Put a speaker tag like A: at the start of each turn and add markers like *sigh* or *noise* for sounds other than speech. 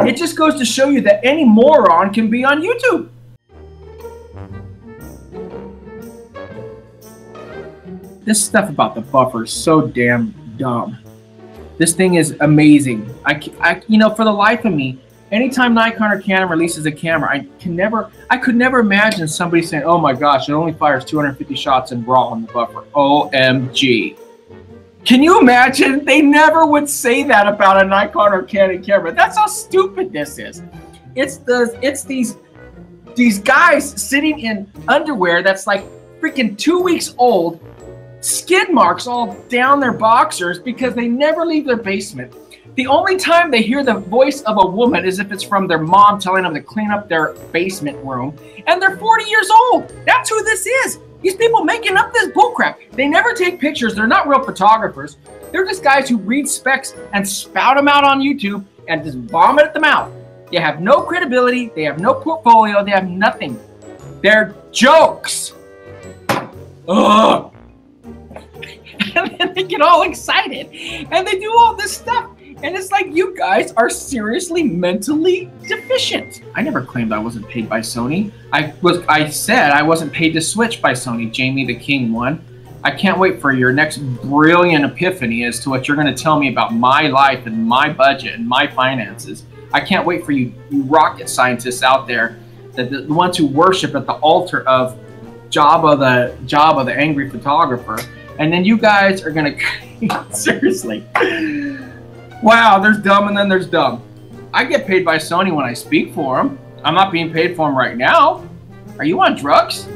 A: It just goes to show you that any moron can be on YouTube. This stuff about the buffer is so damn dumb. This thing is amazing. I, I, you know, for the life of me, anytime Nikon or Canon releases a camera, I can never, I could never imagine somebody saying, "Oh my gosh, it only fires 250 shots in RAW on the buffer." OMG. Can you imagine? They never would say that about a Nikon or Canon camera. That's how stupid this is. It's the, it's these, these guys sitting in underwear that's like freaking two weeks old skid marks all down their boxers because they never leave their basement. The only time they hear the voice of a woman is if it's from their mom telling them to clean up their basement room, and they're 40 years old. That's who this is. These people making up this bullcrap. They never take pictures. They're not real photographers. They're just guys who read specs and spout them out on YouTube and just vomit at them out. They have no credibility. They have no portfolio. They have nothing. They're jokes. Ugh. *laughs* and then they get all excited and they do all this stuff. And it's like you guys are seriously mentally deficient. I never claimed I wasn't paid by Sony. I was I said I wasn't paid to switch by Sony, Jamie the King one. I can't wait for your next brilliant epiphany as to what you're going to tell me about my life and my budget and my finances. I can't wait for you, you rocket scientists out there, the, the ones who worship at the altar of Jabba the Jabba the angry photographer and then you guys are gonna *laughs* seriously. Wow, there's dumb and then there's dumb. I get paid by Sony when I speak for them. I'm not being paid for them right now. Are you on drugs?